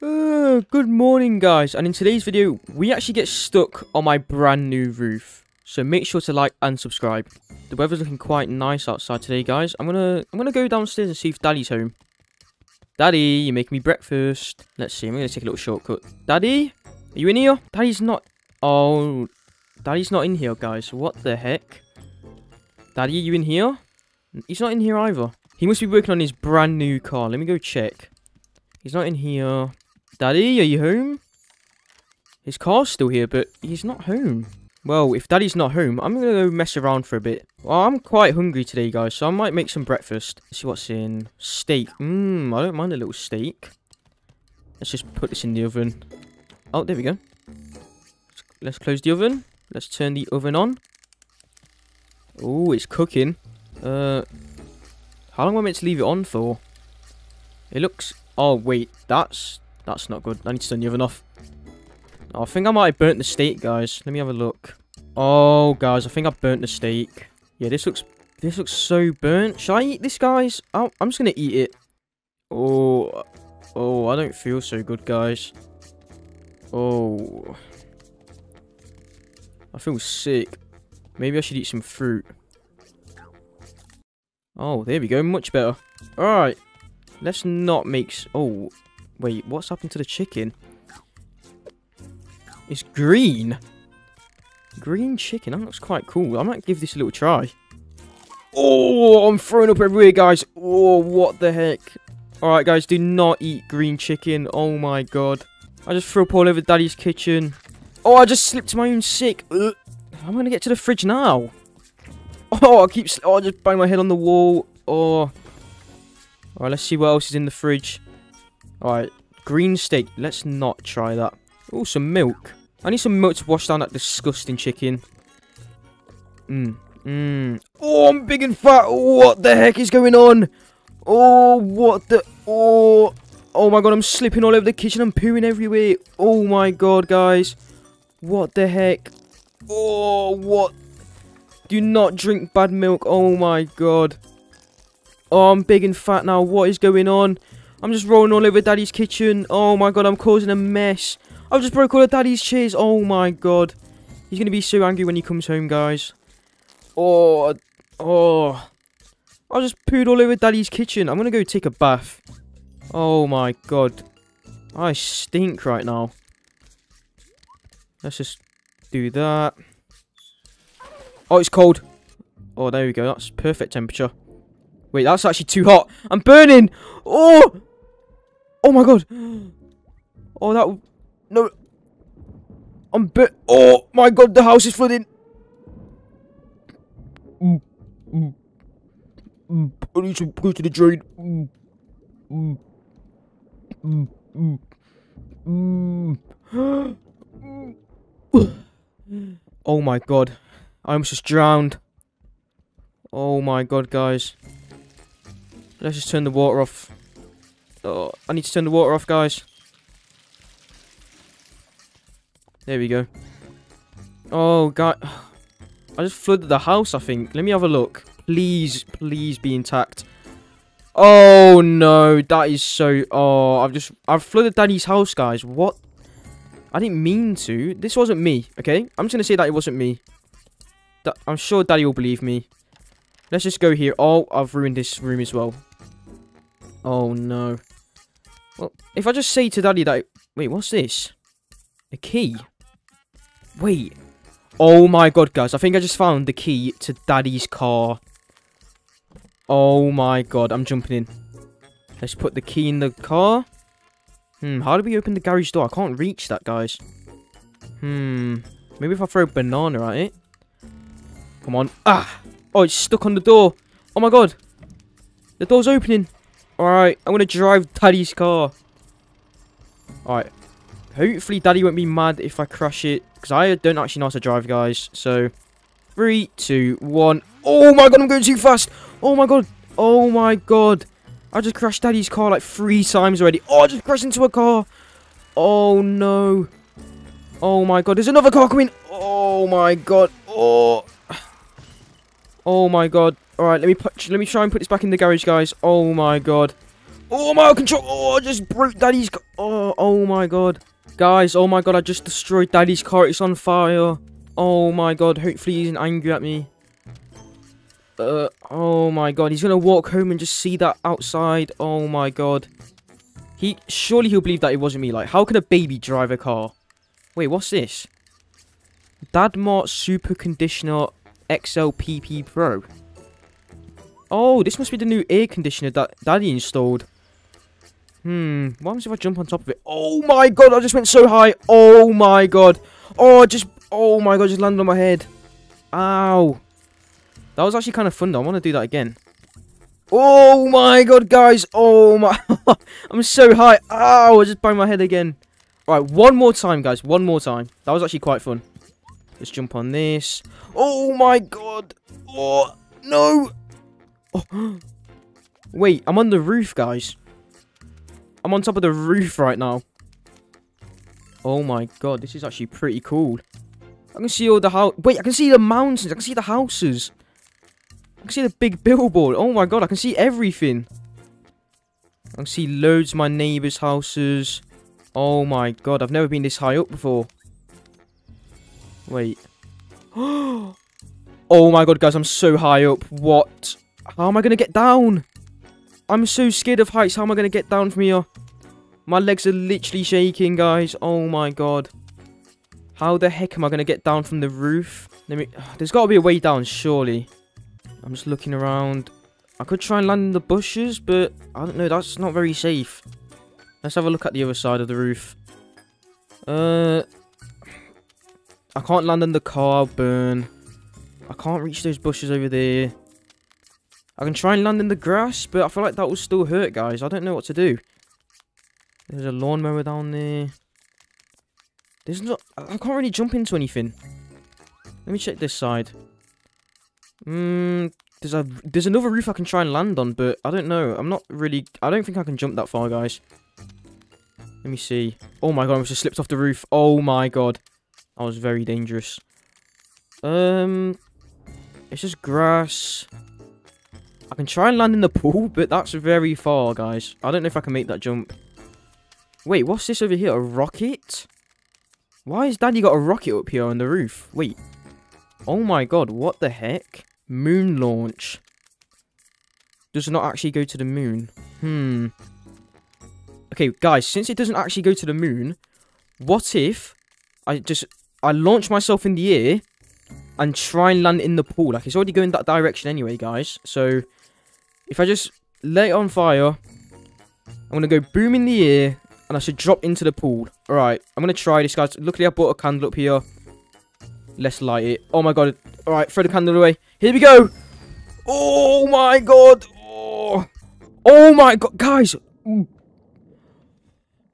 Uh, good morning guys. And in today's video we actually get stuck on my brand new roof. So make sure to like and subscribe. The weather's looking quite nice outside today guys. I'm gonna i'm gonna go downstairs and see if daddy's home. Daddy you making me breakfast. Let's see i'm gonna take a little shortcut. Daddy are you in here? Daddy's not oh daddy's not in here guys. What the heck? Daddy are you in here? He's not in here either. He must be working on his brand new car. Let me go check. He's not in here Daddy, are you home? His car's still here, but he's not home. Well, if Daddy's not home, I'm going to go mess around for a bit. Well, I'm quite hungry today, guys, so I might make some breakfast. Let's see what's in. Steak. Mmm, I don't mind a little steak. Let's just put this in the oven. Oh, there we go. Let's close the oven. Let's turn the oven on. Oh, it's cooking. Uh, how long am I meant to leave it on for? It looks... Oh, wait, that's that's not good. I need to turn the oven off. Oh, I think I might have burnt the steak, guys. Let me have a look. Oh, guys, I think I burnt the steak. Yeah, this looks this looks so burnt. Should I eat this, guys? Oh, I'm just going to eat it. Oh, oh, I don't feel so good, guys. Oh. I feel sick. Maybe I should eat some fruit. Oh, there we go. Much better. Alright. Let's not make... Oh, Wait, what's happened to the chicken? It's green. Green chicken. That looks quite cool. I might give this a little try. Oh, I'm throwing up everywhere, guys. Oh, what the heck. Alright, guys, do not eat green chicken. Oh, my God. I just threw up all over Daddy's kitchen. Oh, I just slipped my own sick. Ugh. I'm going to get to the fridge now. Oh, I keep... Oh, I just bang my head on the wall. Oh. Alright, let's see what else is in the fridge. Alright, green steak. Let's not try that. Oh, some milk. I need some milk to wash down that disgusting chicken. Mmm. Mmm. Oh, I'm big and fat. What the heck is going on? Oh, what the... Oh... Oh my god, I'm slipping all over the kitchen. I'm pooing everywhere. Oh my god, guys. What the heck? Oh, what? Do not drink bad milk. Oh my god. Oh, I'm big and fat now. What is going on? I'm just rolling all over Daddy's kitchen. Oh my god, I'm causing a mess. I've just broke all of Daddy's chairs. Oh my god. He's going to be so angry when he comes home, guys. Oh, oh. I just pooed all over Daddy's kitchen. I'm going to go take a bath. Oh my god. I stink right now. Let's just do that. Oh, it's cold. Oh, there we go. That's perfect temperature. Wait, that's actually too hot. I'm burning. Oh! Oh my god. Oh, that... No. I'm bit... Oh my god, the house is flooding. I need to go to the drain. oh my god. I almost just drowned. Oh my god, guys. Let's just turn the water off. Oh, I need to turn the water off, guys. There we go. Oh, God. I just flooded the house, I think. Let me have a look. Please, please be intact. Oh, no. That is so... Oh, I've just... I've flooded Daddy's house, guys. What? I didn't mean to. This wasn't me, okay? I'm just going to say that it wasn't me. That, I'm sure Daddy will believe me. Let's just go here. Oh, I've ruined this room as well. Oh, no. Well, if I just say to Daddy that... Wait, what's this? A key? Wait. Oh my god, guys. I think I just found the key to Daddy's car. Oh my god. I'm jumping in. Let's put the key in the car. Hmm, how do we open the garage door? I can't reach that, guys. Hmm. Maybe if I throw a banana at it. Come on. Ah! Oh, it's stuck on the door. Oh my god. The door's opening. Alright, I'm to drive Daddy's car. Alright. Hopefully Daddy won't be mad if I crash it. Because I don't actually know how to drive, guys. So, three, two, one. Oh my god, I'm going too fast. Oh my god. Oh my god. I just crashed Daddy's car like three times already. Oh, I just crashed into a car. Oh no. Oh my god, there's another car coming. Oh my god. Oh. Oh my god. Alright, let me put, let me try and put this back in the garage, guys. Oh my god. Oh, my control. Oh, I just broke Daddy's. Oh, oh my god. Guys, oh my god, I just destroyed Daddy's car. It's on fire. Oh my god, hopefully he isn't angry at me. Uh, oh my god, he's gonna walk home and just see that outside. Oh my god. He, surely he'll believe that it wasn't me. Like, how can a baby drive a car? Wait, what's this? Dadmart Super Conditioner XLPP Pro. Oh, this must be the new air conditioner that Daddy installed. Hmm, what happens if I jump on top of it? Oh my god, I just went so high. Oh my god. Oh, just, oh my god, just landed on my head. Ow. That was actually kind of fun though. I want to do that again. Oh my god, guys. Oh my. I'm so high. Ow, I just banged my head again. Alright, one more time, guys. One more time. That was actually quite fun. Let's jump on this. Oh my god. Oh, no. Oh. Wait, I'm on the roof, guys. I'm on top of the roof right now. Oh my god, this is actually pretty cool. I can see all the house. Wait, I can see the mountains. I can see the houses. I can see the big billboard. Oh my god, I can see everything. I can see loads of my neighbours' houses. Oh my god, I've never been this high up before. Wait. oh my god, guys, I'm so high up. What? How am I going to get down? I'm so scared of heights. How am I going to get down from here? My legs are literally shaking, guys. Oh my god. How the heck am I going to get down from the roof? Let me... There's got to be a way down, surely. I'm just looking around. I could try and land in the bushes, but I don't know. That's not very safe. Let's have a look at the other side of the roof. Uh... I can't land in the car. Burn. I can't reach those bushes over there. I can try and land in the grass, but I feel like that will still hurt, guys. I don't know what to do. There's a lawnmower down there. There's not... I can't really jump into anything. Let me check this side. Hmm... There's a there's another roof I can try and land on, but I don't know. I'm not really... I don't think I can jump that far, guys. Let me see. Oh my god, I just slipped off the roof. Oh my god. That was very dangerous. Um... It's just grass. I can try and land in the pool, but that's very far, guys. I don't know if I can make that jump. Wait, what's this over here? A rocket? Why has Daddy got a rocket up here on the roof? Wait. Oh my god, what the heck? Moon launch. Does not actually go to the moon. Hmm. Okay, guys, since it doesn't actually go to the moon, what if I just... I launch myself in the air and try and land in the pool. Like, it's already going that direction anyway, guys. So, if I just lay it on fire, I'm going to go boom in the air, and I should drop into the pool. Alright, I'm going to try this, guys. Luckily, I brought a candle up here. Let's light it. Oh, my God. Alright, throw the candle away. Here we go. Oh, my God. Oh, oh my God. Guys.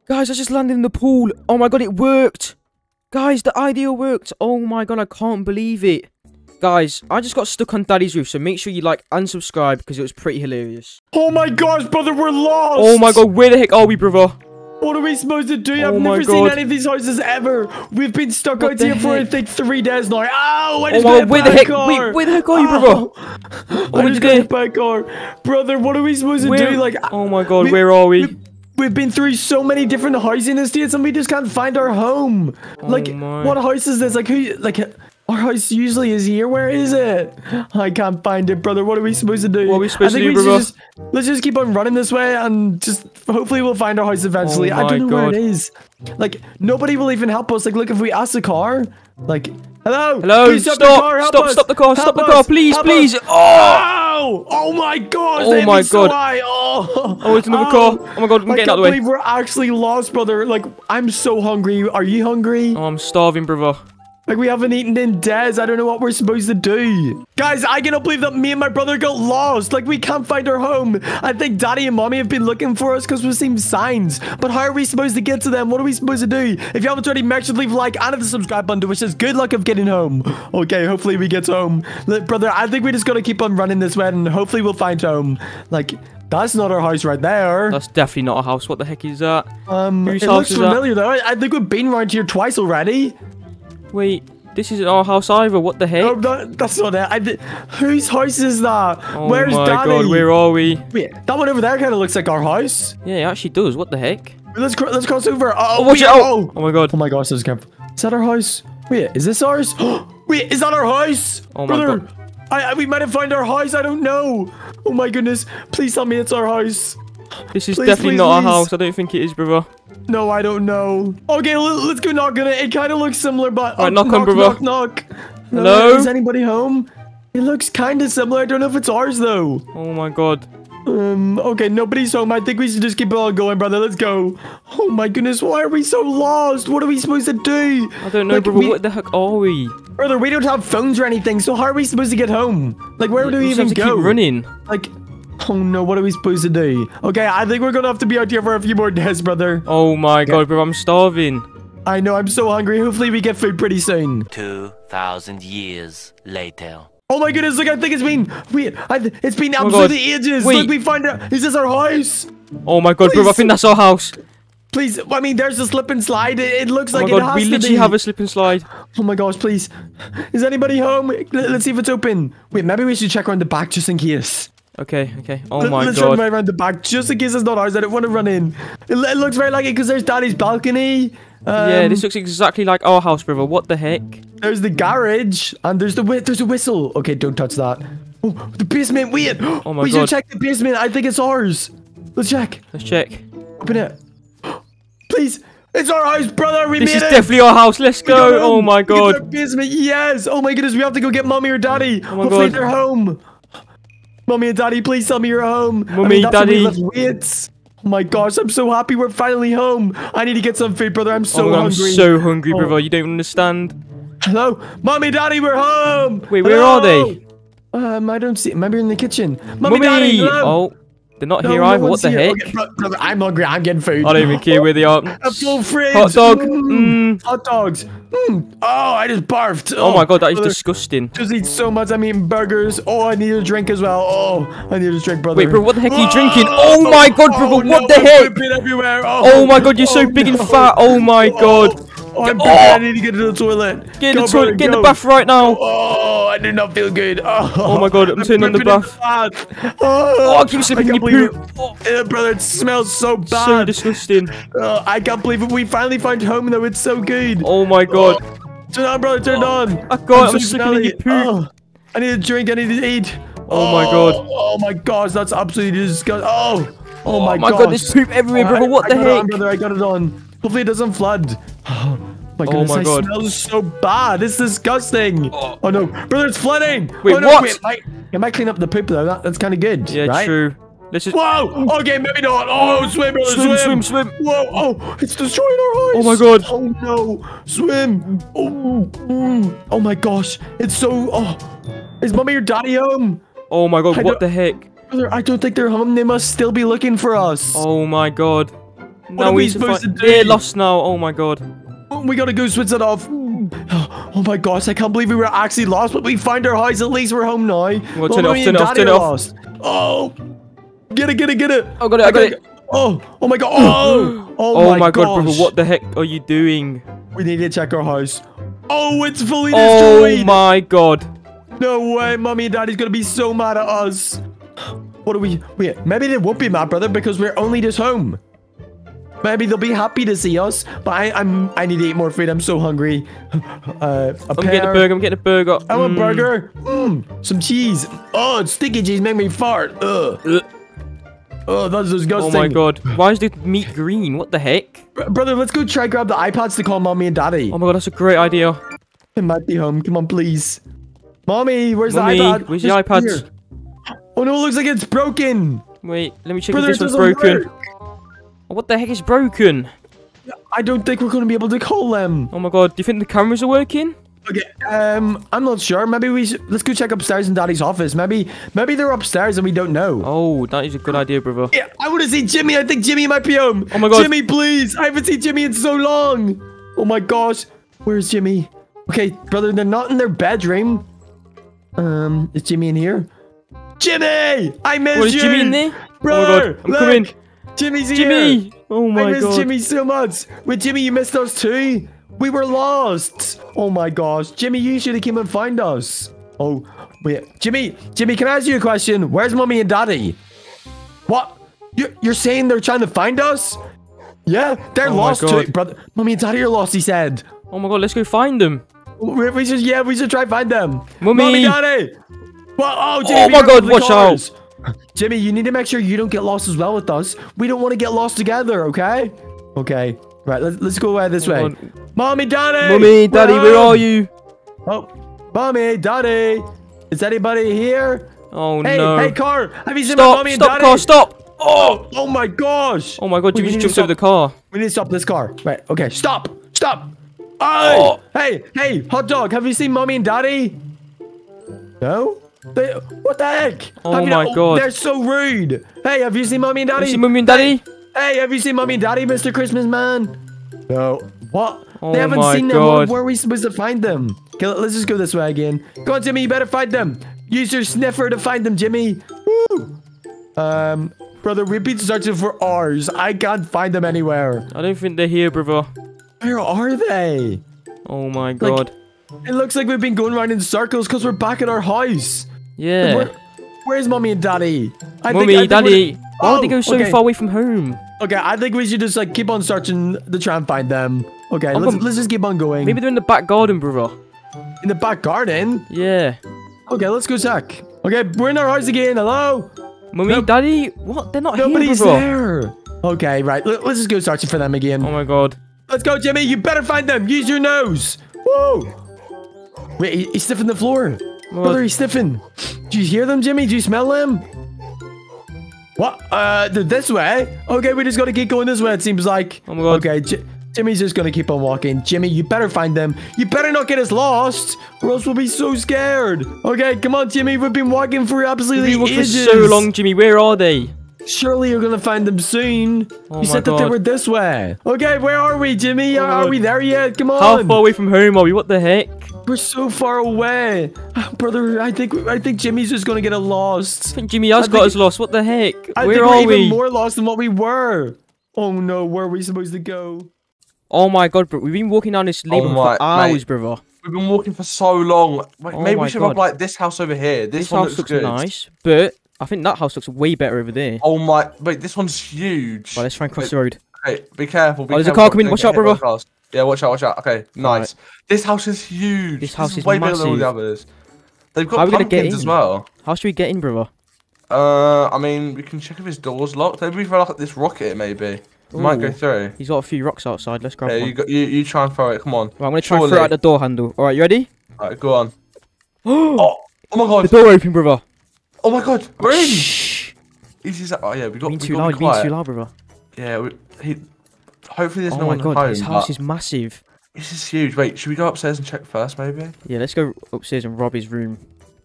Guys, I just landed in the pool. Oh, my God, it worked. Guys, the idea worked. Oh, my God, I can't believe it. Guys, I just got stuck on Daddy's roof, so make sure you like and subscribe because it was pretty hilarious. Oh my gosh, brother, we're lost! Oh my god, where the heck are we, brother? What are we supposed to do? I've Oh my never seen any of these houses ever. We've been stuck What out here for I think three days now. Ow! I Oh just my got god, where the heck, a wait, where the heck are you, brother? Ow. I did just you got hit by a car. Brother, what are we supposed to do? Like, oh my god, we- where are we? we- We've been through so many different houses housing estates and we just can't find our home. Oh like, Oh my. what house is this? Like, who? Like, our house usually is here. Where is it? I can't find it, brother. What are we supposed to do? What are we supposed I to think do, we should Just, let's just keep on running this way and just hopefully we'll find our house eventually. Oh I don't know where it is. Like, nobody will even help us. Like, look, if we ask the car, like, hello, Hello, please stop, the stop, car, help stop, us, stop the car, help stop the car, please, help please. us. Oh! Oh my god! Oh my so God. high. Oh! Oh, it's another car. Oh my god, I'm I getting out of the way. believe we're actually lost, brother. Like, I'm so hungry. Are you hungry? Oh, I'm starving, brother. Like, we haven't eaten in days. I don't know what we're supposed to do. Guys, I cannot believe that me and my brother got lost. Like, we can't find our home. I think daddy and mommy have been looking for us because we've seen signs. But how are we supposed to get to them? What are we supposed to do? If you haven't already, make sure to leave a like and hit the subscribe button, which says good luck of getting home. Okay, hopefully we get home. Look, brother, I think we just got to keep on running this way and hopefully we'll find home. Like, that's not our house right there. That's definitely not a house. What the heck is that? Um, Whose it looks is that? familiar though. I, I think we've been around here twice already. Wait, This isn't our oh, house either. What the heck? No, that, that's not it. I, whose house is that? oh Where's my Daddy? god, where are we? Wait, that one over there kind of looks like our house. Yeah, it actually does. What the heck? Let's cr- let's cross over. Oh, Oh, watch wait, out! Oh. Oh my god. oh my gosh, a camp. Is that our house? Wait, is this ours? wait, is that our house? Oh my Brother, God. I, I, we might have found our house. I don't know. Oh my goodness. Please tell me it's our house. This is Please, definitely please, not our please. house. I don't think it is, brother. No, I don't know. Okay, let, us go knock on it. It kind of looks similar, but Alright, oh, knock on, knock, brother. knock, knock. No, Hello? Is anybody home? It looks kind of similar. I don't know if it's ours though. Oh my god. Um. Okay, nobody's home. I think we should just keep it all going, brother. Let's go. Oh my goodness, why are we so lost? What are we supposed to do? I don't know, Like, brother. we- What the heck are we? Brother, we don't have phones or anything, so how are we supposed to get home? Like, where do we just even have to go? keep running. Like, oh no, what are we supposed to do? Okay, I think we're gonna have to be out here for a few more days, brother. Oh my god, bro, I'm starving. I know, I'm so hungry. Hopefully, we get food pretty soon. 2,000 years later. Oh my goodness, look, I think it's been, wait, I it's been Oh my absolutely God. ages. Wait. Look, we find out, is this our house? Oh my god, bro! I think that's our house. Please, I mean, there's a slip and slide. It, it looks Oh like my it god, has we to literally have a slip and slide. Oh my gosh, please. Is anybody home? Let's see if it's open. Wait, maybe we should check around the back just in case. Okay, okay. Oh my Let's run god. right around the back just in case it's not ours. I don't want to run in. It, it looks very like it because there's Daddy's balcony. Um, Yeah, this looks exactly like our house, brother. What the heck? There's the garage and there's the there's a whistle. Okay, don't touch that. Oh, the basement. Wait. Oh my we God. We should check the basement. I think it's ours. Let's check. Let's check. Open it. Please. It's our house, brother. We This made is definitely our house. Let's We go. Oh my We got our god. basement. Yes. Oh my goodness. We have to go get mommy or daddy. Oh my Hopefully God. they're home. Mommy and daddy, please tell me you're home. I Mommy, mean, that's what daddy. weights. Oh my gosh, I'm so happy we're finally home. I need to get some food, brother. I'm so oh god, I'm hungry. so hungry, Oh. brother. You don't understand. Hello, mommy, daddy, we're home. Wait, where are they? Um, I don't see. Maybe in the kitchen. Mommy, Mummy! daddy, hello. Oh, they're not No, here no either. What the here. heck? Okay, bro- brother, I'm hungry. I'm getting food. I don't even care where they are. A full fridge. Hot dog. Mm. Mm. Hot dogs. Mm. Oh, I just barfed. Oh my god, that is brother. disgusting. Just eat so much. I'm eating burgers. Oh, I need a drink as well. Oh, I need a drink, brother. Wait, bro, what the heck are you drinking? Oh my god, brother, Oh, what no, the I'm heck? everywhere. Oh my god, you're so oh, big and fat. Oh my god. Oh, I'm Oh. I need to get to the toilet. Get in Go, the brother, toilet, get in the bath right now. Oh, I do not feel good. Oh, Oh my God, I'm turning on the bath. bath. Oh, Oh, I keep slipping in your poop. it. Uh, brother, it smells so bad. So disgusting. Oh, I can't believe it. We finally found home though. It's so good. Oh my god. Turn on, brother. Turn on. I got it, I'm so slipping in your poop. Oh, I need a drink. I need to eat. Oh my God. Oh my gosh, that's absolutely disgusting. Oh, oh my, Oh my gosh. god, there's poop everywhere, brother. What I the got it on, heck? brother. I got it on. Hopefully it doesn't flood. Oh my goodness, my I God. smell so bad. It's disgusting. Oh. Oh, no, brother, it's flooding. Wait, oh, no, what? Wait, I, I might clean up the poop though. That, that's kind of good. Yeah, right? true. Let's just. Whoa! Okay, maybe not. Oh, swim, brother, Swim, swim, swim, swim. Whoa! Oh, it's destroying our house. Oh my God. Oh no! Swim! Oh, mm. oh my gosh! It's so. Oh, is mommy or daddy home? Oh my god, I what the heck? Brother, I don't think they're home. They must still be looking for us. Oh my god. Now are we supposed to do? They're lost now. Oh my god. Oh, we gotta go switch it off. Oh my gosh! I can't believe we were actually lost, but we find our house. At least we're home now. Well, Well, it off, turn it off, daddy turn it are off. lost. Oh, get it, get it, get it. I got it, I got it. Oh, oh my god. Oh, oh, Oh my god, brother, gosh. what the heck are you doing? We need to check our house. Oh, it's fully oh destroyed. Oh my god. No way, mommy and daddy's gonna be so mad at us. What are we? Wait, maybe they won't be mad, brother, because we're only just home. Maybe they'll be happy to see us, but I, I'm I need to eat more food. I'm so hungry. Uh, a I'm getting a burger, I'm getting a burger. I want Mm. burger. Mmm, some cheese. Oh, it's sticky cheese. Make me fart. Ugh. Ugh. Oh, that's disgusting. Oh my god. Why is the meat green? What the heck? Br- brother, let's go try grab the iPads to call mommy and daddy. Oh my god, that's a great idea. They might be home. Come on, please. Mommy, where's Mummy, the iPad? where's the iPads? here. Oh no, it looks like it's broken. Wait, let me check Brother, if this one's broken. work. Oh, what the heck is broken? I don't think we're going to be able to call them. Oh my god, do you think the cameras are working? Okay, um, I'm not sure. Maybe we should, let's go check upstairs in Daddy's office. Maybe, maybe they're upstairs and we don't know. Oh, that is a good idea, brother. Yeah, I want to see Jimmy. I think Jimmy might be home. Oh my God. Jimmy, please! I haven't seen Jimmy in so long. Oh my gosh, where's Jimmy? Okay, brother, they're not in their bedroom. Um, is Jimmy in here? Jimmy, I miss What, is you. Jimmy in there? Brother, oh my god, I'm look, coming. Jimmy's here. Jimmy! Oh my god. I miss god. Jimmy so much. Wait, Jimmy, you missed us too. We were lost. Oh my gosh. Jimmy, you should have came and find us. Oh, wait. Jimmy, Jimmy, can I ask you a question? Where's mommy and daddy? What? You're, you're saying they're trying to find us? Yeah, they're Oh lost too. Brother, mommy and daddy are lost, he said. Oh my god, let's go find them. We, we should, yeah, we should try and find them. Mummy. Mommy, daddy. Well, oh, Jimmy, Oh my God, with watch cars. Jimmy, you need to make sure you don't get lost as well with us. We don't want to get lost together, okay? Okay. Right, let's, let's go away this way. on. Mommy, daddy. Mommy, daddy, where home. are you? Oh, mommy, daddy. Is anybody here? Oh Hey, no. hey, car. Have you seen my stop, mommy and stop, daddy? car, stop. Oh, oh my gosh. Oh my god, Jimmy just jumped over the car. We need to stop this car. Right, okay, stop. Stop. Hey, Oh. hey, hey, hot dog, have you seen mommy and daddy? No? They, what the heck? Oh Have my not- God. They're so rude. Hey, have you seen mommy and daddy? Have You see mommy and daddy? Hey, have you seen mommy and daddy, Mr. Christmas man? No. What? Oh they haven't my seen them. Where, are we supposed to find them? Okay, let's just go this way again. Go on, Jimmy, you better find them. Use your sniffer to find them, Jimmy. Woo. Um, brother, we've been searching for ours. I can't find them anywhere. I don't think they're here, brother. Where are they? Oh my god. It looks like we've been going around in circles because we're back at our house. Yeah. Where, where's mommy and daddy? I Mummy, I we're- daddy. Why would they Oh, go so okay. far away from home? Okay, I think we should just like keep on searching to try and find them. Okay, I'm let's, gonna- let's just keep on going. Maybe they're in the back garden, brother. in the back garden. Yeah. Okay, let's go check. Okay, we're in our house again. Hello? Mommy, Nope. daddy, what? They're not Nobody's here, there. Okay, right. Let, us just go searching for them again. Oh my god. Let's go, Jimmy. You better find them. Use your nose. Whoa. Wait, he's sniffing the floor. Brother, he's sniffing. Do you hear them, Jimmy? Do you smell them? What? Uh, this way? Okay, we just gotta keep going this way, it seems like. Oh my God. Okay, J- Jimmy's just gonna keep on walking. Jimmy, you better find them. You better not get us lost, or else we'll be so scared. Okay, come on, Jimmy. We've been walking for absolutely We've been walking for so long, Jimmy. Where are they? Surely you're gonna find them soon. Oh you my said that they were this way. Okay, where are we, Jimmy? Oh are, are we there yet? Come on. How far away from home are we? What the heck? We're so far away, ah, brother. I think I think Jimmy's just gonna get us I lost. think Jimmy has I got think- us lost. What the heck? I Where think are we're we? even more lost than what we were. Oh no, where are we supposed to go? Oh my god, bro. We've been walking down this oh neighborhood my- for hours, mate. brother. We've been walking for so long. Wait, Oh maybe we should God. have like this house over here. This, This, one house looks, good. nice, but I think that house looks way better over there. Oh my! Wait, this one's huge. Right, let's try and cross Wait, the road. Okay, be careful. Be Oh, there's a car coming, watch out, brother. Yeah, watch out, watch out. Okay, nice. This house is huge. This house is way bigger than all the others. They've How got we gonna get pumpkins as in? well. How should we get in, brother? Uh, I mean, we can check if his door's locked. Maybe we throw like this rocket. Maybe we might go through. He's got a few rocks outside. Let's grab Yeah, one. you, got, you you try and throw it. Come on. Right, I'm gonna try and throw Surely. out the door handle. All right, you ready? Alright, go on. oh, Oh, my the god! door open, brother. Oh my god! We're in. Shh. Easy as- Oh yeah, we got. Being we too loud. be Being too loud, brother. Yeah, we, he. Hopefully, there's oh no my one god, home. this house but is massive. This is huge. Wait, should we go upstairs and check first? Maybe. Yeah, let's go upstairs and rob his room.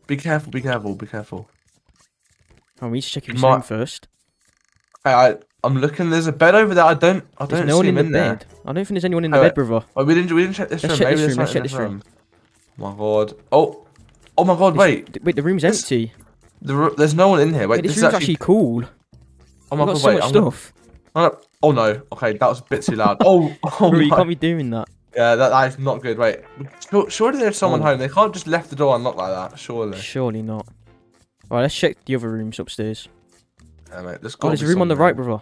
Be careful. Be careful. Be careful. Oh, we need to check he's Might- first. I, I I'm looking. There's a bed over there. I don't. I don't no see one him in the in there. bed. I don't think there's anyone in the Oh, bed, wait. brother. Oh, we didn't. We didn't check this Let's room. check Maybe this room, let's check this Oh my god. Oh. Oh my god. Wait. Wait, the room's This- empty. There's no one in here. Wait. Wait, this, this room's is actually, actually. cool. oh my We've god. so Wait. much I'm stuff. Gonna- Oh no. Okay, that was a bit too loud. Oh. Oh Bro, you can't be doing that. Yeah, that, that is not good. Wait. Surely there's someone Oh. home. They can't just left the door unlocked like that. Surely. Surely not. Alright, let's check the other rooms upstairs. Yeah, mate. There's Oh, there's a room on the right, brother.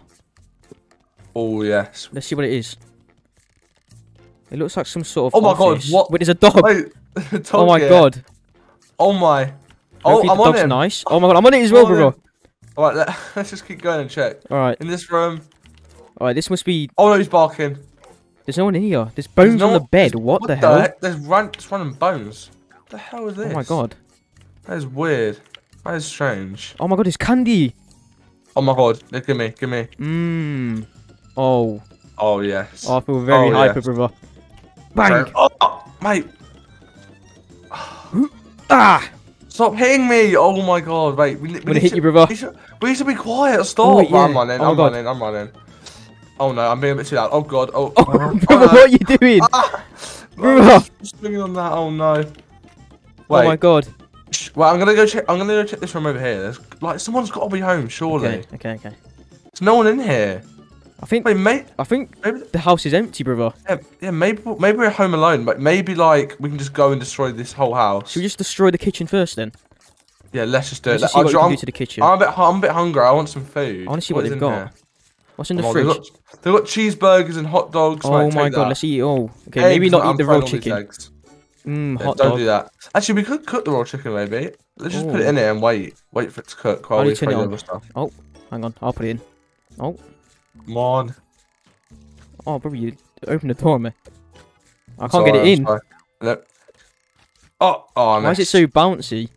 Oh yes. Let's see what it is. It looks like some sort of. Oh my God, office. what- Wait, there's a dog. Wait. oh dog my here. god. Oh my. Oh, Hopefully I'm the on dog's him. nice. Oh my god, I'm on it as well, brother. Alright, let, let's just keep going and check. Alright, In this room. alright, this must be. Oh no, he's barking. There's no one in here. There's bones no on the bed. What, the the hell? heck? There's run, just random bones. What the hell is this? Oh my god. That is weird. That is strange. Oh my god, it's candy. Oh my god. Give me, give me. Mmm. Oh. Oh yes. oh, I feel very Oh, hyper, yes. brother. Bang. Oh, oh, mate. Ah! Stop hitting me! Oh my god, wait. We, we hit to, you, brother. We, should, we to be quiet. Stop. Oh, wait, I'm running. Oh I'm God. running. I'm running. Oh no, I'm being a bit too loud. Oh god. Oh. Oh, oh brother, oh no. what are you doing? Ah. Brother. I'm swinging on that. Oh no. Oh wait. Oh my god. Shh, Well, I'm gonna go check. I'm gonna go check this room over here. There's like someone's got to be home, surely. Okay, okay, okay. There's no one in here. I think Wait, mate. I think Maybe, the house is empty, brother. yeah, yeah, maybe maybe we're home alone. But maybe like we can just go and destroy this whole house. Should we just destroy the kitchen first then? Yeah, let's just do Let's it. just see what we I'm, do to the kitchen. I'm a bit I'm a bit hungry. I want some food. I wanna see what they've got. here? What's in the on, fridge? They've got, they've got cheeseburgers and hot dogs. Oh mate, my god, that. let's eat it all. Okay, maybe Eggs, not I'm eat the raw chicken. Mmm, Yeah, hot don't dog. do that. Actually, we could cook the raw chicken maybe. Let's just put it oh. in there and wait. Wait for it to cook while we turn it on? stuff. Oh, hang on, I'll put it in. Oh. Come on. Oh, bro, you open the door, man. I can't Sorry, get it in. Look. Oh, oh, I Why is it so bouncy?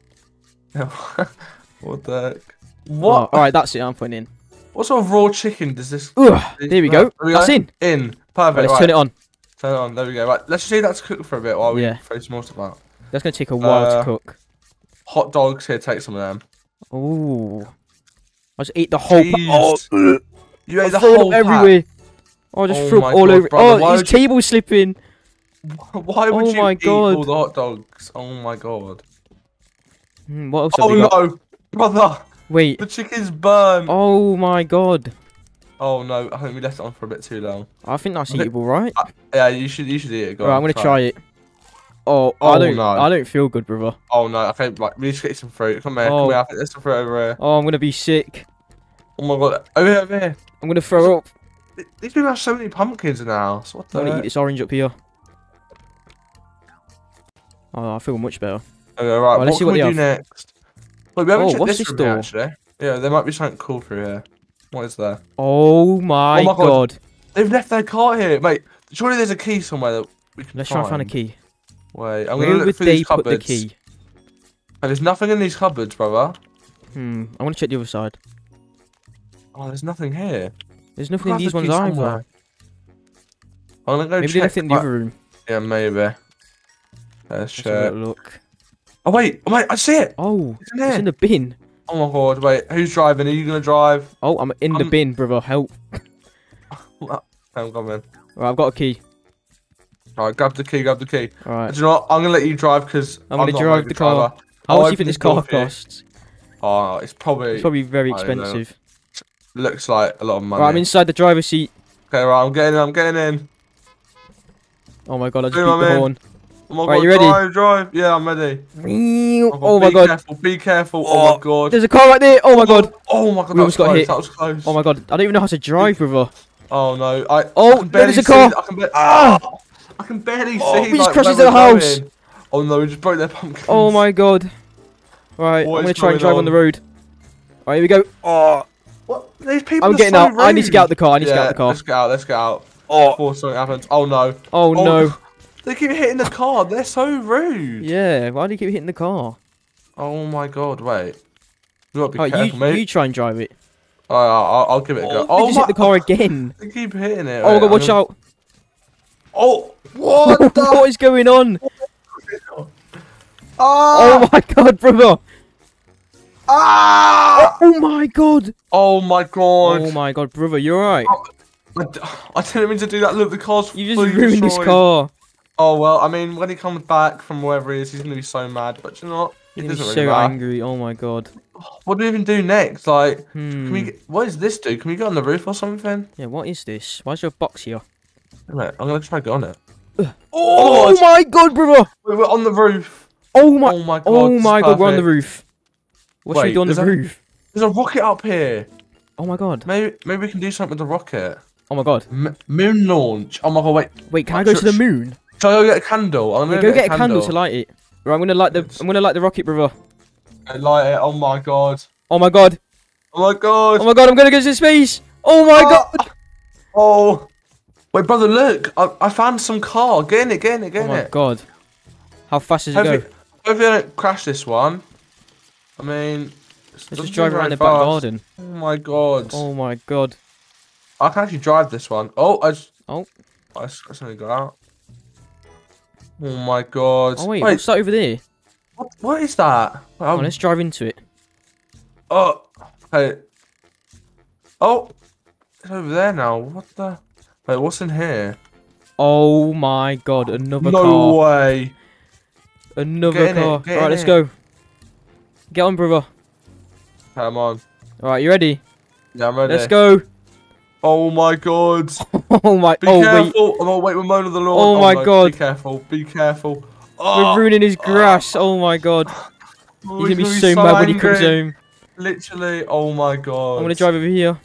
what the heck? Oh, What? Alright, that's it, I'm putting in. What sort of raw chicken does this? Ugh, there we go. There we That's go. in. In. Perfect. Right, let's right. turn it on. Turn it on. There we go. Right. Let's just leave that to cook for a bit while we Yeah. throw some more stuff out. That's gonna take a while Uh, to cook. Hot dogs. Here, take some of them. Ooh. I just ate the whole Oh. You ate the whole everywhere. Oh, I just Oh threw up all God, over. brother, oh, his you- table's slipping. Why would Oh you my eat all the hot dogs? Oh my god. Hmm, what else Oh no, brother! Wait. The chicken's burned. Oh. My god. Oh no, I think we left it on for a bit too long. I think that's eatable, right? Yeah, you should you should eat it. Go Right, on, I'm gonna try it. Oh, Oh, I don't. no. I don't feel good, brother. Oh no, okay, like we need to get some fruit. Come here, Oh. come here. I think there's some fruit over here. Oh, I'm gonna be sick. Oh my god, over here, over here. I'm gonna throw up. These people have so many pumpkins in the house. What the? I'm gonna eat this orange up here. Oh, I feel much better. Okay, right. Right, what let's see can what we do have. next? Wait, we haven't Oh, checked what's this this yet, door? actually. Yeah, there might be something cool through here. What is there? Oh my, my God. god. They've left their cart here, mate. Surely there's a key somewhere that we can Let's find. try and find a key. Wait, I'm Where gonna look through these put cupboards. the key? Oh, there's nothing in these cupboards, brother. Hmm. I want to check the other side. Oh, there's nothing here. There's nothing in these ones either. somewhere. I'm gonna go Maybe check. they left it in the other room. Yeah, maybe. Let's Let's have a check. look. Oh wait, oh, wait, I see it. Oh, It's in it's in the bin. Oh my god, wait, who's driving? Are you gonna drive? Oh, I'm in the Um, bin, brother. Help. I'm coming. Right, I've got a key. Alright, grab the key, grab the key. All right. Do you know what? I'm gonna let you drive because I'm gonna drive the car. Driver. How much do you think this car costs? Oh, it's probably, It's probably very I don't know. expensive. Looks like a lot of money. Right, I'm inside the driver's seat. Okay, right, I'm getting in, I'm getting in. Oh my god, I just Hey, beat my the man. horn. Oh my Right, god, you ready? drive, drive. Yeah, I'm ready. Oh my be god. careful, be careful. Oh, my god. There's a car right there. Oh my god. Oh my god, We that was almost got close, hit. that was close. Oh my god. I don't even know how to drive, brother. Oh no, I. Oh, I can barely there's a see- car. I can, ba- ah! I can barely Oh, see. we just like, crashed into the house. going. Oh no, we just broke their pumpkins. Oh my god. Right, What I'm gonna try and drive on on? the road. Alright, here we go. Oh, What? These people I'm are getting so out. I need to get out the car. I need to get Yeah, out the car. Let's get out. Let's get out. Oh, Before something happens. Oh no. oh no. They keep hitting the car. They're so rude. Yeah, why do you keep hitting the car? Oh my god. Wait. You gotta be Alright, careful, you, mate. you try and drive it. Alright, I'll, I'll, I'll give it a go. Oh, they just my hit the car again. They keep hitting it. Oh Wait, god, watch gonna- out. Oh, what the? what is going on? Ah! Oh my god, brother. Ah! Oh my god. Oh my god. Oh my god, brother, you're right. I didn't mean to do that. Look, the car's You just ruined destroyed. car. Oh well, I mean, when he comes back from wherever he is, he's gonna be so mad. But you know what? It You're gonna be doesn't so really matter. angry. Oh my god. What do we even do next? Like, Hmm. can we? Get, what does this dude? Can we get on the roof or something? Yeah, what is this? Why's a box here? Wait, I'm gonna try to get on it. Oh, it's- my god, brother! We're on the roof. Oh my, Oh my god. oh my god, we're on the roof. What should we Wait, do on the is roof? There's a rocket up here. Oh my god. Maybe, maybe we can do something with the rocket. Oh my god. M- moon launch. Oh my god, wait. Wait, can I Right, go to the moon? Shall I go get a candle? I'm Yeah, gonna go get a candle to light it. Right, I'm gonna light the. I'm gonna light the rocket, brother. I light it. Oh my god. Oh my god. Oh my god. Oh my god, I'm gonna go to space. Oh my Ah. god. Oh. Wait, brother, look. I, I found some car. Get in it, get in it, get Oh my it. god. How fast does it go? Hopefully I don't crash this one. I mean, Let's just drive around the back garden. Oh my god. Oh my god. I can actually drive this one. Oh, I just. Oh. I just I suddenly got out. Oh my god. Oh wait, wait what's that over there? what, what is that? Wait, Oh, um, let's drive into it. oh, hey. Oh, it's over there now. What the? Wait, what's in here? Oh my god, another no car. No way. Another Get it, car. get Alright, in let's it. go. Get on, brother. Come on. Alright, you ready? Yeah, I'm ready. Let's go. Oh my god. Oh my. Be oh wait. careful. I'm gonna wait with Mona the Lord. Oh, oh my no, God. Be careful. Be careful. We're Oh, ruining his ah. grass. Oh my god. oh, He's gonna be so mad when he comes home. Literally. Oh my god. I'm gonna drive over here.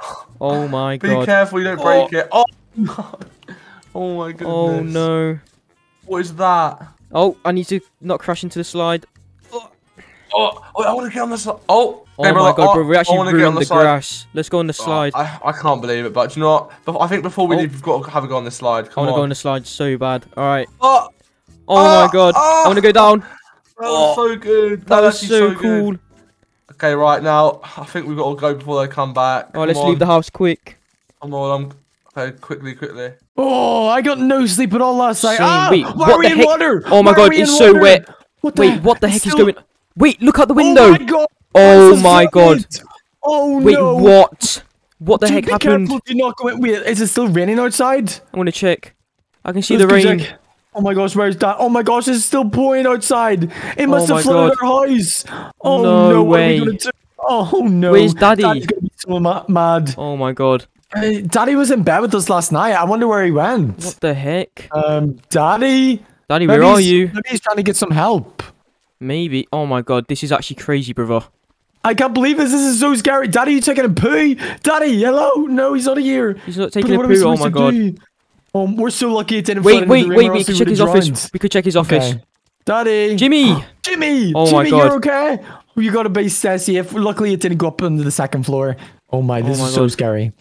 Oh my god. Be careful you don't break oh. it. Oh no. Oh my oh goodness. Oh no. What is that? Oh, I need to not crash into the slide. Oh, oh I want to get on the slide. Oh. Oh hey, my god, oh, bro, we actually wanna get on ruined the, slide. grass. Let's go on the Oh, slide. I, I, I can't believe it, but do you know what? Bef- I think before we Oh. leave, we've got to have a go on this slide. Come want to go on the slide so bad. Alright. Oh, Oh Oh, my god. oh. I want to go down. that was so good. That was actually so, good. cool. Okay, right now, I think we've got to go before they come back. Alright, let's leave the house quick. Come on, I'm... Okay, quickly, quickly. Oh, I got no sleep at all last night. Same. Ah, Wait, why what are we the in heck? water? Oh my Why god, we in it's so wet. What Wait, what the heck is Still- going Wait, look out the Oh window. my god. Oh my god. Oh Wait, no. what? What the Dude, heck be happened? Careful, do not go in. Wait, is it still raining outside? I'm gonna check. I can see Let's the rain. check. Oh my gosh, where's that? Oh my gosh, it's still pouring outside. It must Oh have flooded God. our house. Oh No no, what are we gonna do? Oh no. Where's Daddy? Daddy's gonna be so ma- mad. Oh my god. Hey, Daddy was in bed with us last night. I wonder where he went. What the heck? Um, Daddy? Daddy, where are you? Maybe he's trying to get some help. Maybe. Oh my god, this is actually crazy, brother. I can't believe this. This is so scary. Daddy, you taking a poo? Daddy, hello? No, he's not here. He's not But taking a poo. Oh my god. Do? Um, we're so lucky it didn't Wait, wait, wait. We could check his office. drowned. We could check his office. Okay. Daddy. Jimmy. Jimmy. Oh my God. you're okay? Oh, you got a base sassy. If luckily it didn't go up onto the second floor. Oh my, this my is so scary.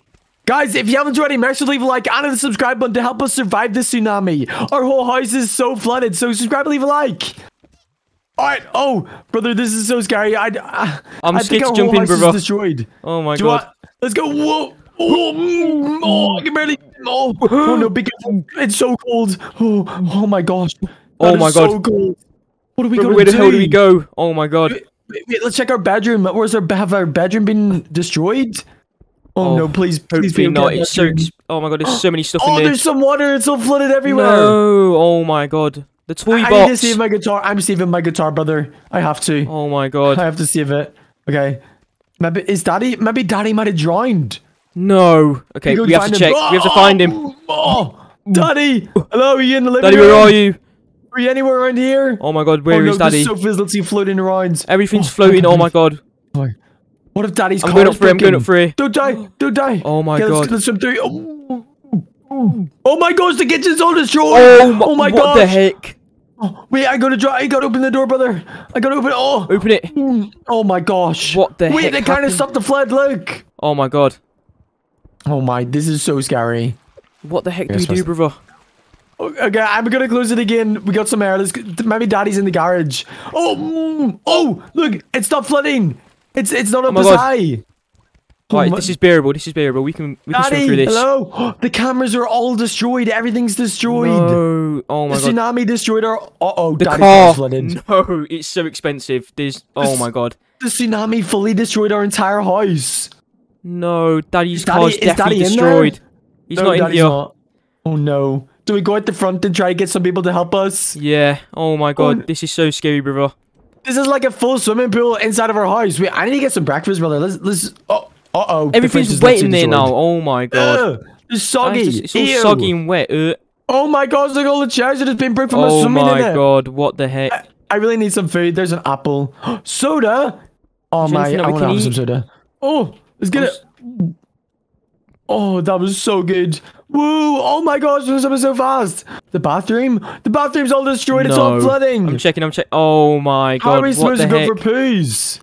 Guys, if you haven't already, make sure to leave a like and the subscribe button to help us survive this tsunami. Our whole house is so flooded, so subscribe and leave a like. All right. Oh, brother, this is so scary. I, I I'm I scared to our jump in, house is brother. destroyed. Oh my Do god. want? Let's go. Whoa. Oh, oh, I can barely. Oh, oh no, be careful. It's so cold. Oh, oh my gosh. That Oh is my So God. cold. What are we Where, going where the hell do we go? Oh my god. Wait, wait, wait, let's check our bedroom. Where's our have our bedroom been destroyed? Oh, Oh, no, please, please be not. It's so. Oh my god. There's so many stuff Oh, in there. there's some water. It's all flooded everywhere. No. Oh my god. The toy I need to save my guitar. I'm saving my guitar, brother. I have to. Oh my god. I have to save it. Okay. Maybe is Daddy? Maybe Daddy might have drowned. No. Okay, we have to check. We have to find him. Oh, Daddy! Hello, are you in the living Daddy, room? where are you? Are you anywhere around here? Oh my god, where oh, is no, Daddy? The sofas, see, floating around. Everything's Oh, floating. Oh my god. What if Daddy's I'm going up for. I'm going up for it. Don't die! Don't die! Oh my okay, god. Let's, let's swim through. Oh. Oh. oh my gosh, the kitchen's all destroyed! Oh my, oh my what gosh! the heck? Oh, wait, I gotta try. I gotta open the door, brother. I gotta open. It. Oh, Open it. Oh my gosh! What the Wait, heck they kind of stopped the flood. Look. Oh my god. Oh my, this is so scary. What the heck do we do, brother? Okay, I'm gonna close it again. We got some air. Let's. Maybe Daddy's in the garage. Oh, mm, oh! Look, it stopped flooding. It's it's not up my as high. Oh Right, this is bearable. This is bearable. We can we can swim through this. hello. The cameras are all destroyed. Everything's destroyed. No. Oh the my god. tsunami destroyed our. Uh oh, The Daddy's car. No, it's so expensive. There's. Oh my god. The tsunami fully destroyed our entire house. No, Daddy's Daddy- car's is definitely Daddy in destroyed. He's No, not in Daddy's here. not. Oh no. Do we go at the front and try to get some people to help us? Yeah. Oh my god. n- This is so scary, brother. This is like a full swimming pool inside of our house. Wait, I need to get some breakfast, brother. Let's let's. Oh, uh oh. Everything's wet in there now. Oh my god. Ugh, it's soggy. It's, just- it's all Ew. soggy and wet. Uh, Oh my god, look at all the chairs that has been broken from oh swimming in my god. What the heck? I really need some food. There's an apple. Soda? Oh my, I want to have some soda. Oh, let's get it. Oh, that was so good. Woo! Oh my gosh, this was so fast. The bathroom? The bathroom's all destroyed. It's all flooding. I'm checking. I'm checking. Oh my god, How are we supposed to heck? go for poos?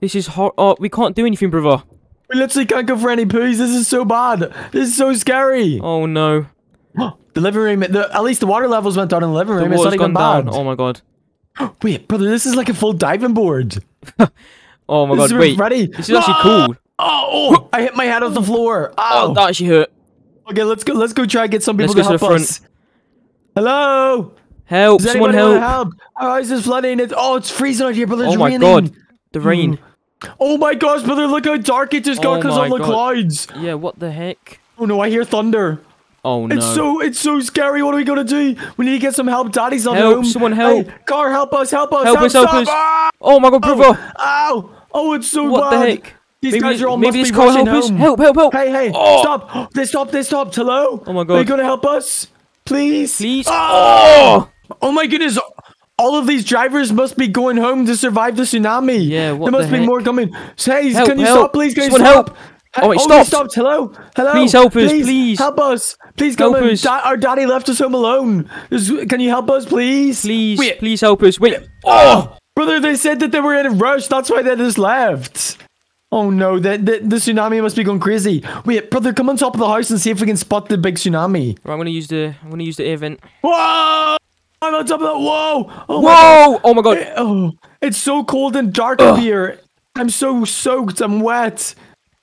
This is hot. Oh, we can't do anything, brother. We literally can't go for any poos. This is so bad. This is so scary. Oh no. The living room, the, at least the water levels went down in the living The room. It's not even bad. down. Oh my god. Wait, brother, this is like a full diving board. Oh my This god. Wait. ready. This is actually cool. Oh, oh, I hit my head off the floor. Oh, Ow. Oh, that actually hurt. Okay, let's go. Let's go try and get some people Let's to go to help the front. us. Hello. Help! Does Someone help! to help? Our house is flooding. It's oh, it's freezing out here, brother. Oh, it's Oh my raining. god. The rain. Hmm. Oh my gosh, brother! Look how dark it just got Oh because my of the God. clouds. Yeah. What the heck? Oh no, I hear thunder. Oh no. It's so it's so scary. What are we gonna do? We need to get some help. Daddy's not Help, home. someone help. Hey, car, help us! Help us! Help us, help us. Ah! Oh my god, brother! Ow! Oh, it's so What bad. the heck? These maybe guys are all maybe must be rushing help home. Help, help, help. Hey, hey, Oh. stop! They stopped, they stopped. Hello? Oh my god! Are you gonna help us? Please? Please. Oh! Oh. Oh my goodness! All of these drivers must be going home to survive the tsunami. Yeah, what There must the be heck? more coming. Hey, Help, can you help. stop, please? Can you Someone stop? help. Oh, it stopped. stopped. Hello? Hello? Please help us, please. Help us. Please come Help in. us. Da- our daddy left us home alone. Is- Can you help us, please? Please, Wait. please help us. Wait. Oh! Brother, they said that they were in a rush. That's why they just left. Oh no, the, the, the tsunami must be going crazy. Wait, brother, come on top of the house and see if we can spot the big tsunami. Right, I'm gonna use the I'm gonna use the air vent. Whoa! I'm on top of that. Whoa! Oh my Whoa! Oh my god. God. Oh, it's so cold and dark up here. I'm so soaked. I'm wet.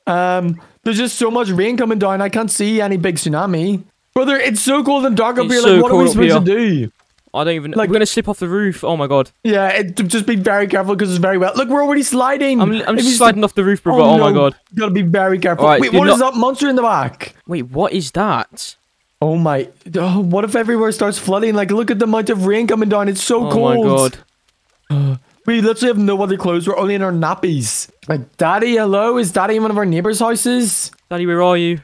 Um, there's just so much rain coming down. I can't see any big tsunami. Brother, it's so cold and dark up It's here. so like, what are we supposed to do? I don't even. Like- we're gonna slip off the roof. Oh my god. Yeah, it, just be very careful because it's very wet. Look, we're already sliding. I'm I'm just sliding off the roof, brother. Oh, my no, god. Gotta be very careful. Alright, Wait, what is not- that monster in the back? Wait, what is that? Oh my! Oh, what if everywhere starts flooding? Like, look at the amount of rain coming down. It's so Oh cold. my god. We literally have no other clothes. We're only in our nappies. Like, Daddy, hello? Is Daddy in one of our neighbors' houses? Daddy, where are you?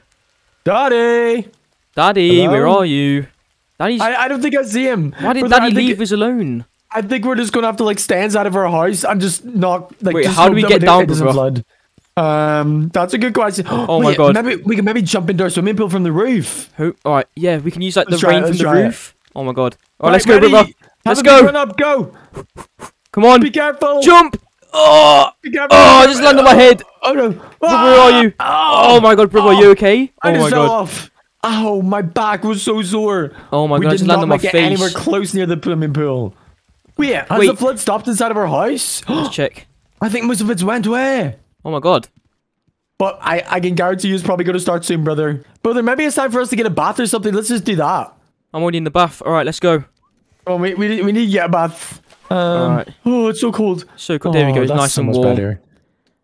Daddy! Daddy, Hello? where are you? Daddy's. I, I don't think I see him. why did Brother, Daddy think, leave us alone? I think we're just gonna have to like stand inside of our house and just knock... like. Wait, how do we get down, bro? flood. Um, that's a good question. Oh my God. Maybe we can maybe jump into our swimming pool from the roof. Who? All right, yeah, we can use like Let's the try it, rain from the try it. roof. Oh my god. All Right, right, let's go, ready? brother. Let's go. Run up, go. Come on. Be careful. Jump. Oh. Oh, I just landed on my head. Oh no. Brother, where are you? Oh my god, brother, are you okay? I Oh just my fell god. off. Oh, my back was so sore. Oh my we god, I did just not landed on my make it anywhere close near the swimming pool. Wait, has Wait. the flood stopped inside of our house? Let's check. I think most of it's went away. Oh my god. But I, I can guarantee you it's probably going to start soon, brother. Brother, maybe it's time for us to get a bath or something. Let's just do that. I'm already in the bath. All right, let's go. Oh, we, we, we need to get a bath. Um, Alright. Oh, it's so cold. So cool. There we Oh, go. It's nice so and warm. better.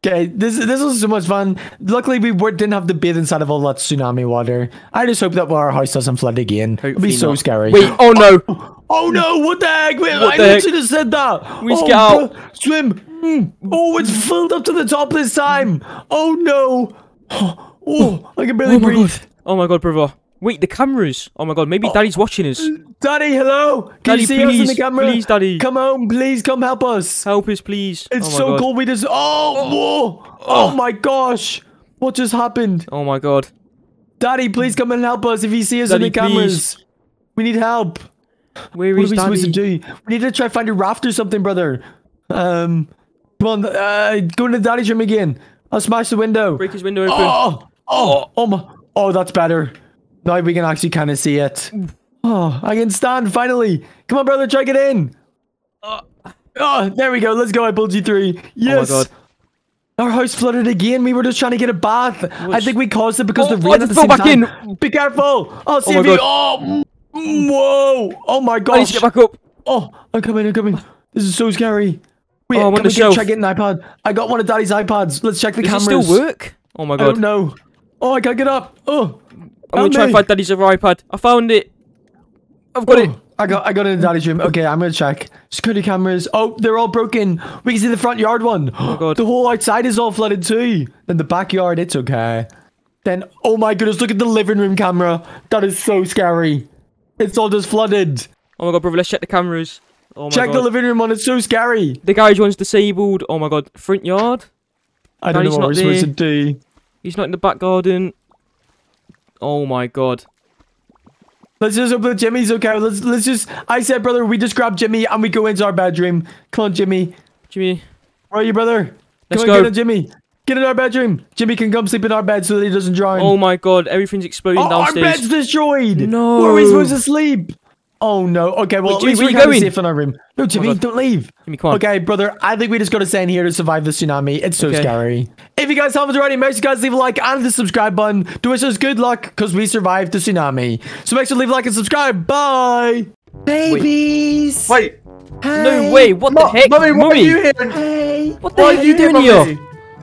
Okay, this this was so much fun. Luckily, we were, didn't have to bathe inside of all that tsunami water. I just hope that our house doesn't flood again. It'd be so not. scary. Wait. Oh no. Oh no! What the heck? Wait, What I the literally just said that. We oh, get out. Swim. Mm. Oh, it's filled up to the top this time. Oh no! Oh, I can barely Oh breathe. god. Oh my god, brother. Wait, the cameras. Oh my god, maybe Daddy's watching us. Daddy, hello. Can Daddy, you see us in the please, camera? please, Daddy. Come home, please. Come help us. Help us, please. It's oh so god. cold. We just. Oh, whoa. Oh my gosh! What just happened? Oh my god. Daddy, please come and help us if you see us in the cameras. We need help. Where What are we Daddy? supposed to do? We need to try find a raft or something, brother. Um, come on, uh, go into daddy's room again. I'll smash the window. Break his window open. Oh, oh, oh my, oh, that's better. Now we can actually kind of see it. Oh, I can stand finally. Come on, brother, check it in. Oh, there we go. Let's go. I pulled you through. Yes. Oh God. Our house flooded again. We were just trying to get a bath. I think we caused it because Oh, the oh, I rain at just the same back time. in. Be careful. I'll see my if you. Oh, mm, whoa. Oh my I need gosh. to get back up. Oh, I'm coming, I'm coming. This is so scary. Wait, Oh, I'm on can the we get, shelf. try getting an iPad? I got one of Daddy's iPads. Let's check the Does cameras. it still work? Oh my god. I don't know. Oh, I can't get up. Oh, I'm gonna try help and find Daddy's other iPad. I found it. I've got it. Oh, I got, I got it in Daddy's room. Oh. Okay, I'm gonna check. Security cameras. Oh, they're all broken. We can see the front yard one. Oh God. The whole outside is all flooded too. Then the backyard, it's okay. Then, oh my goodness, look at the living room camera. That is so scary. It's all just flooded. Oh my god, brother. Let's check the cameras. Oh my Check god. the living room one. It's so scary. The garage one's disabled. Oh my god. Front yard. I don't Daddy's know what we're supposed to do. He's not in the back garden. Oh my god. Let's just that Jimmy's okay. Let's let's just. I said, brother, we just grab Jimmy and we go into our bedroom. Come on, Jimmy. Jimmy. Where are you, brother? Let's come on, go. get Jimmy. Get in our bedroom. Jimmy can come sleep in our bed so that he doesn't drown. Oh my god. Everything's exploding Oh, our downstairs. bed's destroyed. No. Where are we supposed to sleep? Oh no. Okay, well Wait, at Jimmy, we're you kind of going? safe in our room. No, Jimmy, God. don't leave. Jimmy, come on. Okay, brother, I think we just gotta stay in here to survive the tsunami. It's so Okay. scary. If you guys haven't already, make sure you guys leave a like and the subscribe button to wish us good luck because we survived the tsunami. So make sure to leave a like and subscribe. Bye. Babies! Wait, No way. What the heck? Mummy, what are you here? Hey! What the Why heck are you doing here, here? Mummy?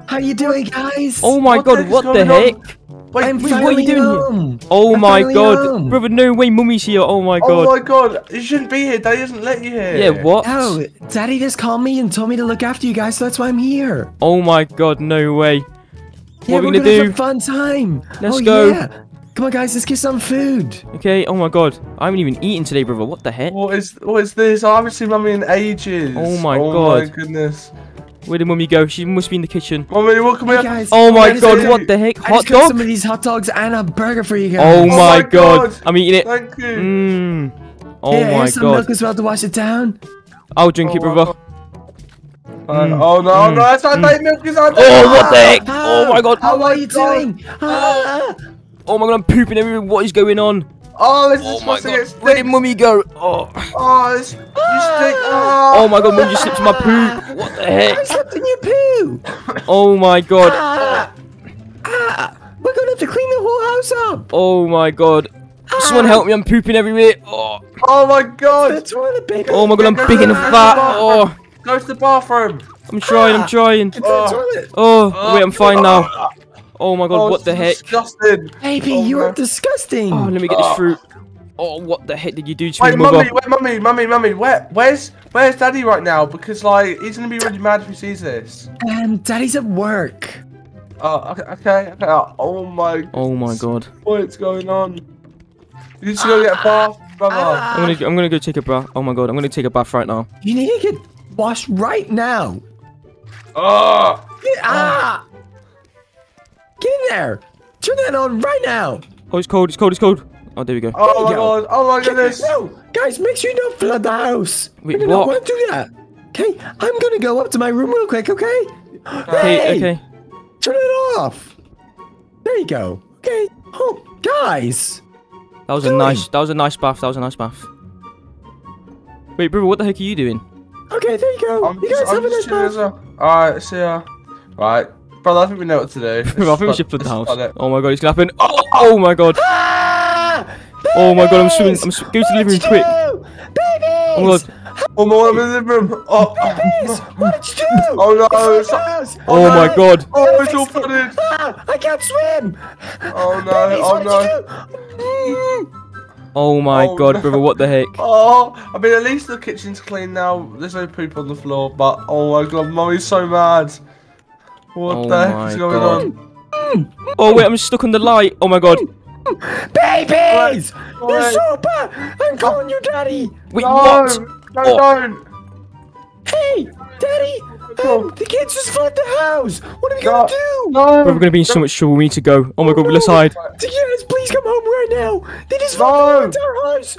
How you doing, guys? Oh my What god. heck's What the going on? heck? Wait, I'm wait, what are you doing here? Oh I'm my god. home. Brother, no way. Mummy's here. Oh my oh god. Oh my god, you shouldn't be here. Daddy doesn't let you here. Yeah, what? Oh, Daddy just called me and told me to look after you guys, so that's why I'm here. Oh my god. No way. Yeah, what are we we're gonna have do? a fun time. Let's oh, go. Yeah. Come on, guys. Let's get some food. Okay. Oh my god. I haven't even eaten today, brother. What the heck? What is what is this? I haven't seen mummy in ages. Oh my god. Oh my God. goodness. Where did mummy go? She must be in the kitchen. Mummy, what can we Hey, guys. Oh my god. got- What the heck? I Hot just got dog? some of these hot dogs and a burger for you guys. Oh my my god. God. I'm eating it. Thank you. Mmm. Oh Here, my here's some god. milk as well to wash it down. I'll drink it, Oh, brother. Uh, Mm, oh no, mm, no, that's not mm. date milk. Is that Oh, what the heck? Ah, Oh my god. How my are you God. doing? Ah. Oh my god, I'm pooping everywhere. What is going on? Oh, this is Oh my supposed to get god. Where did mummy go? Oh. Oh, this, you stink. Ah. Oh, Oh my god, mum just slipped in my poop. What the heck? I heck? slept in your poo. Oh my god. Ah. Ah. We're gonna have to clean the whole house up. Oh my god. Someone help me, I'm pooping everywhere. Oh, Oh my god. That's one of the big. oh my god, I'm big and fat. Oh, Go to the bathroom. I'm trying, I'm trying. Get to the toilet. Oh, wait, I'm fine now. Oh my god, Oh, what the heck? it's Disgusting. Baby, Oh, you are disgusting. Oh, let me get this Oh. fruit. Oh, what the heck did you do to Wait, me, mummy, mother? wait, mummy, mummy, mummy. Where, where's, where's daddy right now? Because like, he's gonna be really mad if he sees this. Um, Daddy's at work. Oh, okay, okay, okay. Oh my. Oh my god. What's going on? You need to go get a bath, brother. Ah. I'm gonna, I'm gonna go take a bath. Oh my god, I'm gonna take a bath right now. You need to get washed right now. Oh, Get, ah! Get in there. Turn that on right now. Oh, it's cold, it's cold, it's cold. Oh, there we go. oh my go. god. Oh my goodness. No, guys, make sure you don't flood the house. Wait, we don't want to do that. Okay, I'm gonna go up to my room real quick. Okay. Okay, Hey, okay. Turn it off. There you go. Okay. Oh, guys. That was a nice, that was a nice bath, that was a nice bath. Wait, brother, what the heck are you doing? Okay, there you go. I'm you just, guys I'm have a nice chilling bath. Alright, see ya. Right. Brother, I think we know what to do. Bro, I think we should flood the house. let's flood it. Oh my god, it's gonna happen. Oh, oh my god. Ah! Oh my god, I'm swimming. I'm sw- go to the living room quick. Babies! Oh my god. Oh my god, I'm in the living room. Oh, Babies! What did you do? Oh, no, You flooded it's- the house. Oh no. my god. oh, it's all flooded. Ah, I can't swim. Oh no, Babies, oh no. Oh my Oh, god, no. brother, what the heck? Oh, I mean, at least the kitchen's clean now. There's no poop on the floor, but oh my god, mommy's so mad. What Oh the heck is going God. on? Oh wait, I'm stuck on the light. Oh my god. Babies! You're What? so! I'm calling you daddy! Wait, no, what? no, Oh. don't. Hey! Daddy! Um, the kids just flooded the house! What are we No, gonna do? no. We're gonna be in so much trouble. We need to go. Oh my god, let's hide. Yes, please come home right now! They just No. flooded the entire house!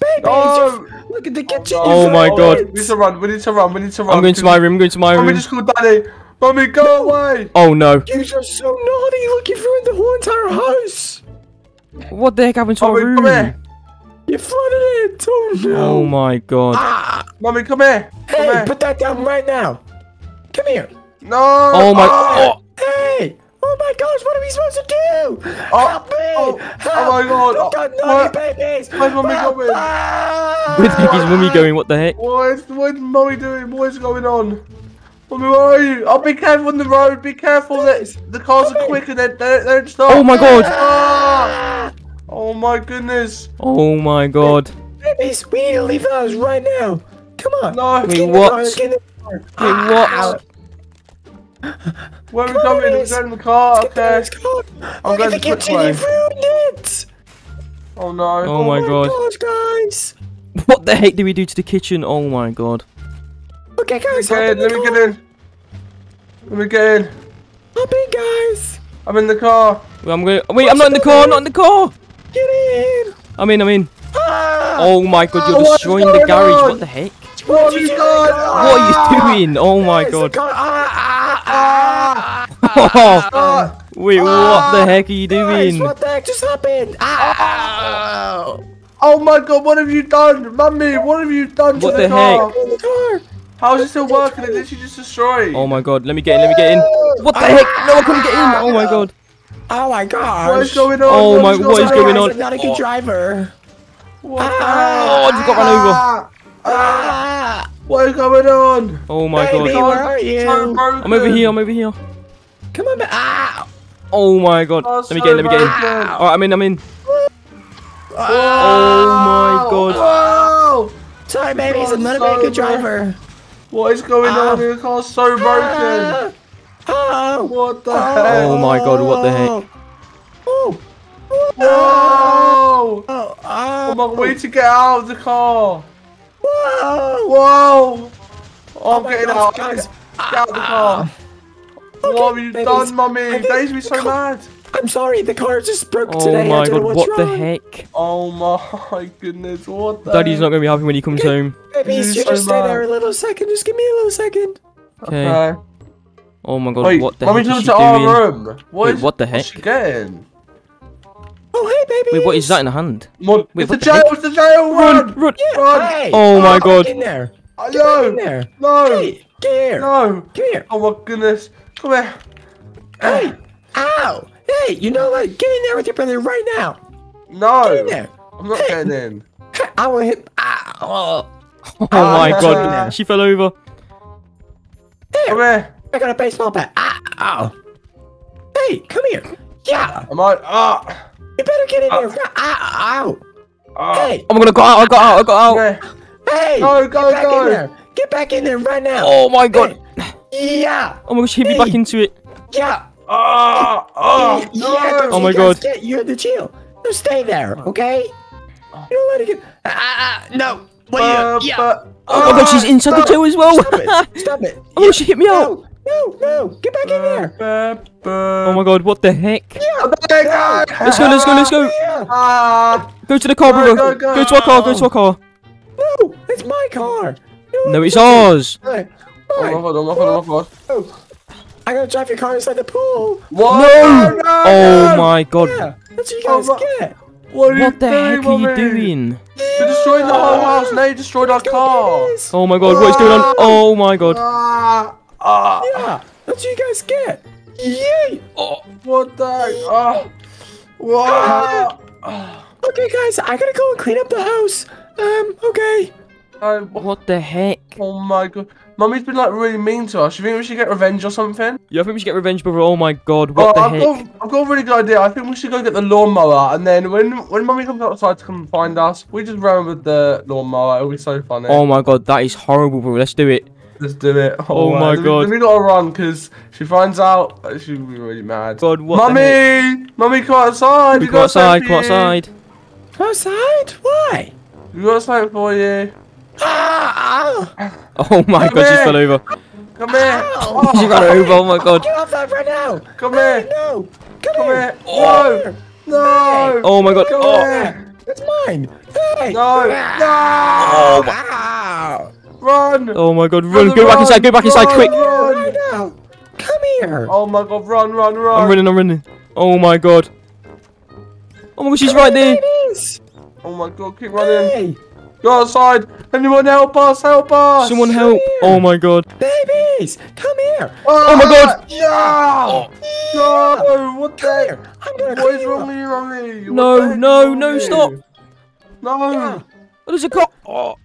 Babies! No. Look at the kitchen! Oh you're my. God. We need to run. We need to run. We need to run. I'm going to my room. I'm going to my Mommy room. just called daddy. Mommy, go away. Oh no. You are so naughty! Look, you've ruined the whole entire house! What the heck happened to our Mommy, come here. You flooded it! Oh no! Oh my god. Ah! Mommy, come here. Come Hey, here. put that down right now! Come here! No. Oh my. Ah. Oh. Hey! Oh my gosh, what are we supposed to do? Oh, Help me! oh, Help! oh my God, Don't oh, go naughty what? babies! Where's mommy Help! going? Ah! Where's Piggy's mummy going? What the heck? What is, what is mommy doing? What is going on? Mommy, where are you? Oh, be careful on the road. Be careful. The, the cars are quick and they, they, they don't stop. Oh my god. Ah! Oh my goodness. Oh my god. Babies, we need to leave the house right now! Come on! No. Let's Wait, get in the what? car, let's get in the car. Wait, Ah! what? Where are we Come going? We're going in the car. Get there, Okay. let's go! I'm going at the the quick kitchen, way. you've ruined it! Oh no. Oh my god. gosh, guys! What the heck did we do to the kitchen? Oh my god. Okay, guys, hop Okay, in let me car! get in. Let me get in. Hop in, guys! I'm in the car. Wait, I'm going. Wait, I'm not in the car. I'm not in the car. Get in! I'm in. I'm in. Ah! Oh my god, you're Oh, destroying the garage. on? What the heck? What have you done? What are you doing? Oh my Guys, the god. car- Ah, ah, ah, Oh, Ah, wait, what the heck are you Guys, doing? what the heck just happened? Ah! oh my god, what have you done? Mummy, what have you done What to the, the car? heck? In the car! How is it still working? It literally just destroyed. Oh my god, let me get in. Let me get in. What the heck? No, I couldn't get in. Oh my god. Oh my gosh! What is going on? Oh my- is what is going on? I'm not a good driver. What, Oh, I just got run over. Ah, Ah! what is going on? Oh my Baby, god. where are you? broken. I'm over here. I'm over here. Come on, ah! Oh my god. Oh, Let me so get in. Let me get in. broken. Alright, I'm in. I'm in. Ah! Oh my god. Whoa! Sorry, babies, I'm not a so very good driver. What is going Ah. on? Your car's so broken. Ah! Oh, What the heck? Oh my god, what the heck? Oh, Whoa! oh, Oh oh, my god, we need to get out of the car. whoa. Whoa! Oh, I'm my getting gosh, out. guys. Get out of the car. what have you babies. done, mummy? I think Daisy be so mad. I'm sorry, the car just broke Oh today. I my don't know god, what's what the heck? Oh my goodness, what the Daddy's heck? not going to be happy when he comes home. Babies, you so just stay mad. there a little second. Just give me a little second. Okay. Okay. Oh my god, Wait, what the mummy's heck come is she to doing? our room. What Wait, is- what the heck? What's she getting? Oh, hey, baby. Wait, what is that in the hand? Mud, Wait, it's the what the jail, heck? it's the jail, run! Run! Run! Hey, Oh my get God. Back in there. I Get back in there. No! Hey, get here. No! Come here. Oh my goodness. Come here. Hey. Ow. Hey, you know what? Get in there with your brother right now. Get in No! there. I'm not getting in. I will hit. Ow. Oh my Ah. god, she fell over. Come here. I got a baseball bat. Ah, Ow. Hey, come here. Yeah. Am I? Ah! You better get in there. Ow. Ow. Ah! Hey. Oh my god, I got out, I got out, I got out. here. Hey. Go, go, get back go. in there. Get back in there right now. Oh my god. Yeah. Oh my gosh, she hit me back into it. Yeah. Ah! Ah! yeah. No! don't Oh you my guys God. Get, you're the jail. You stay there, okay? You don't let it get. Ah, ah, ah, no. What Uh, you? Yeah. but- Oh my god, she's inside the jail as well. Stop it. Stop it. Oh my god, she hit me out. No. No. No. Get back in there. Oh my god, what the heck? There you go. Let's go, let's go, let's go. Yeah. Ah! Go to the car, Go, brother. go, go. Go to our car, go to our car. No. It's my car. You No, know it's what? ours. Hey, Oh my fine. god, oh my god, oh my god. Oh. I gotta drive your car inside the pool. What? No! no, Oh no. my god. Yeah. That's what you Oh guys my- get. What, are you What the heck are you Mummy? doing? You destroyed the whole house, now you destroyed our car. Oh my god, what is going on? Oh my god. Ah! Ah! Yeah. That's what you guys get. Yay. Oh, What the heck? Ah! What? Okay, guys, I gotta go and clean up the house. Um, okay. Oh, what- what the heck? oh my god. Mummy's been like really mean to us. You think we should get revenge or something? Yeah, I think we should get revenge, brother. Oh my god, what the Oh, I've heck? got, I've got a really good idea. I think we should go get the lawnmower, and then when when mummy comes outside to come and find us, we just run with the lawnmower. It'll be so funny. Oh my god, that is horrible, brother. Let's do it. Let's do it. Oh my then we- God. Then we gotta run because she finds out. uh, She'll be really mad. God, what? Mummy, mummy, come outside. We We go outside, come outside. Outside? Why? We got something for you. Ah! ah. Oh my Come god, she fell over. Come here. Ow. She ran over, oh my god. Get off that right now! Come Hey, here. no! Come, Come here! here. Come No. No. Oh my god. Come Oh, here. That's mine! Hey! No. No. Ow. Run. oh my god, Brother, run. Go back inside, go back inside, quick. Run. Right now! Come here! Oh my god, run, run, run. I'm running, I'm running. Oh my god. Oh my god, she's right there. Babies! Oh my god, keep running. Hey! Go outside. Anyone help us? Help us. Someone help. Oh my god. Babies! Come here! Oh my God. Uh, no. No. What the Come heck? here! I'm gonna What clean is you wrong with you, Mummy? What No, no, no, stop. No. Yeah. Oh, there's a cop. Oh,